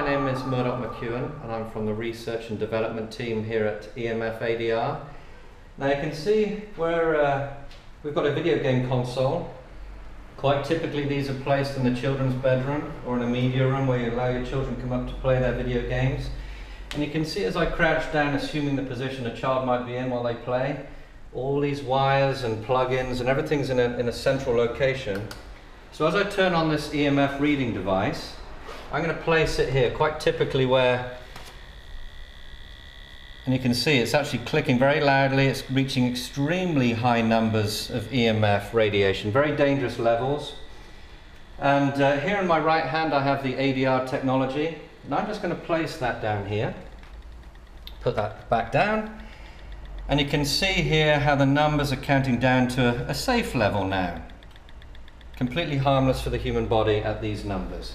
Murdoch McEwen, and I'm from the research and development team here at EMF ADR. Now you can see where uh, we've got a video game console. Quite typically, these are placed in the children's bedroom or in a media room where you allow your children to come up to play their video games. And you can see as I crouch down, assuming the position a child might be in while they play, all these wires and plugins and everything's in a, in a central location. So as I turn on this EMF reading device, I'm going to place it here, quite typically where, and you can see it's actually clicking very loudly, it's reaching extremely high numbers of EMF radiation, very dangerous levels. And uh, here in my right hand I have the ADR technology, and I'm just going to place that down here, put that back down, and you can see here how the numbers are counting down to a safe level now. Completely harmless for the human body at these numbers.